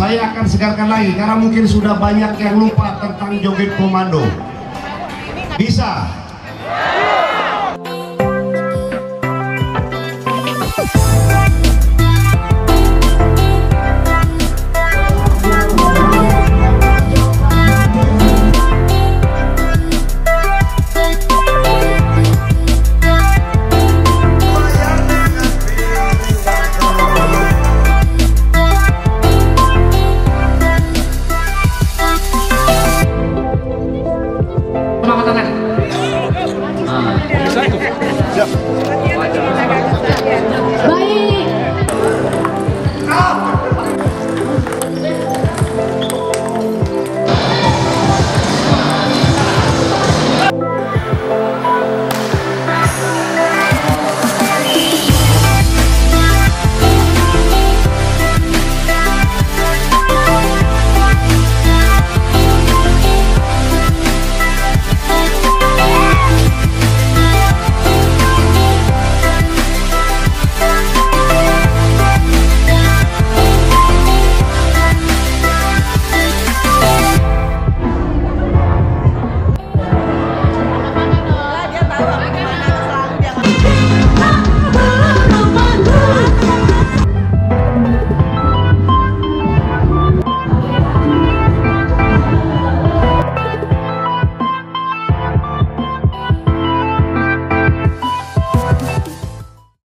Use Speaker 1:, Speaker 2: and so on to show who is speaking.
Speaker 1: saya akan segarkan lagi karena mungkin sudah banyak yang lupa tentang joget komando. Bisa Exacto. Ya.